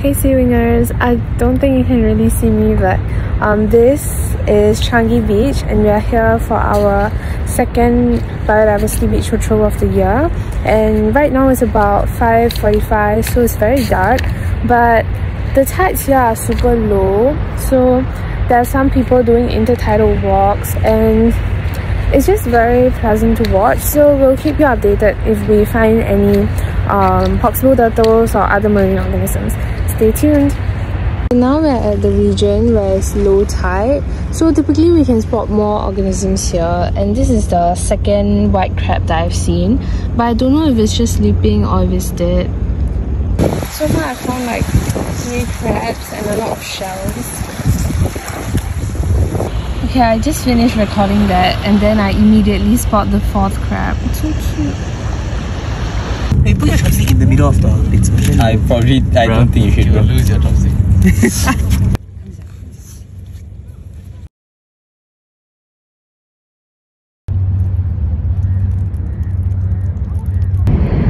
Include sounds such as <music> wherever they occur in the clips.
Hey Seawingers, I don't think you can really see me but um, this is Changi Beach and we are here for our second biodiversity beach patrol of the year. And right now it's about 5.45 so it's very dark but the tides here are super low. So there are some people doing intertidal walks and it's just very pleasant to watch. So we'll keep you updated if we find any um, possible turtles or other marine organisms stay tuned. Now we're at the region where it's low tide. So typically we can spot more organisms here. And this is the second white crab that I've seen. But I don't know if it's just sleeping or if it's dead. So far I found like three crabs and a lot of shells. Okay, I just finished recording that and then I immediately spot the fourth crab. It's so cute. Hey, put your chopstick in the middle of the bits. I probably, I Bro, don't think you should. You bro. lose your chopstick. <laughs>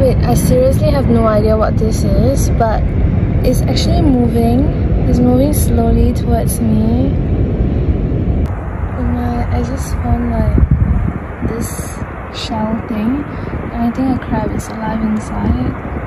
Wait, I seriously have no idea what this is, but it's actually moving. It's moving slowly towards me. Oh my, I just found like this shell thing and I think a crab is alive inside.